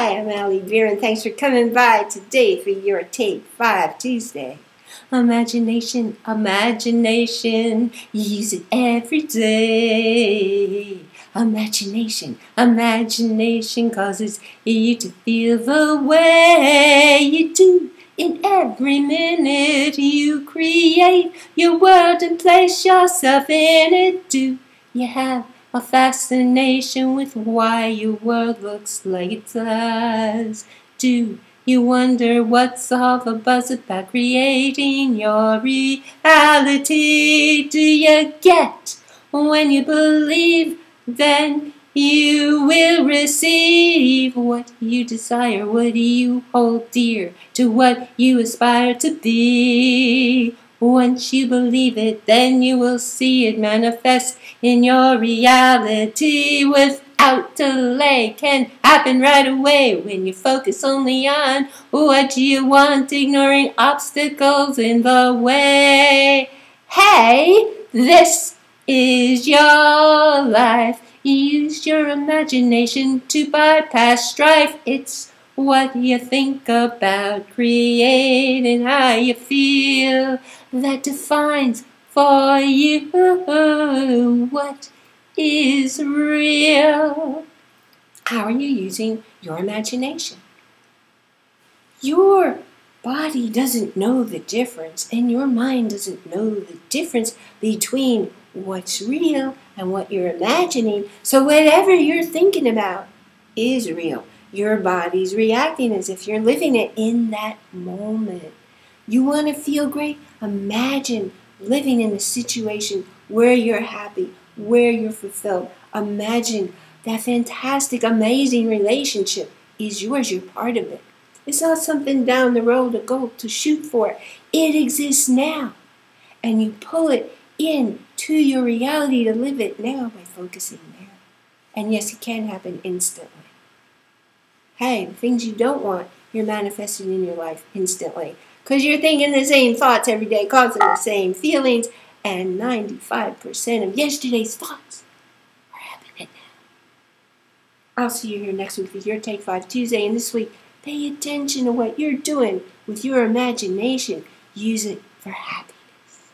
Hi, I'm Ali Bierman, and thanks for coming by today for your Take 5 Tuesday. Imagination, imagination, you use it every day. Imagination, imagination causes you to feel the way you do. In every minute you create your world and place yourself in it. Do you have a fascination with why your world looks like it does. Do you wonder what's all the buzz about creating your reality? Do you get when you believe, then you will receive what you desire, what you hold dear, to what you aspire to be. Once you believe it, then you will see it manifest in your reality without delay. Can happen right away when you focus only on what you want, ignoring obstacles in the way. Hey, this is your life. Use your imagination to bypass strife. It's what you think about creating how you feel that defines for you what is real. How are you using your imagination? Your body doesn't know the difference, and your mind doesn't know the difference between what's real and what you're imagining. So, whatever you're thinking about is real. Your body's reacting as if you're living it in that moment. You want to feel great? Imagine living in a situation where you're happy, where you're fulfilled. Imagine that fantastic, amazing relationship is yours. You're part of it. It's not something down the road to go to shoot for. It exists now. And you pull it in to your reality to live it now by focusing there. And yes, it can happen instantly. Hey, the things you don't want, you're manifesting in your life instantly. Because you're thinking the same thoughts every day, causing the same feelings, and 95% of yesterday's thoughts are happening now. I'll see you here next week with your Take 5 Tuesday, and this week, pay attention to what you're doing with your imagination. Use it for happiness.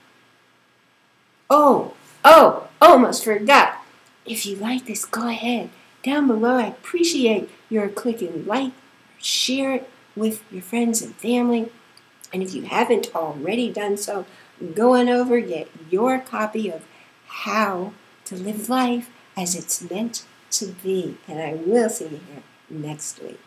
Oh, oh, almost forgot. If you like this, go ahead down below. I appreciate your clicking like, share it with your friends and family. And if you haven't already done so, go on over, get your copy of How to Live Life as It's Meant to Be. And I will see you here next week.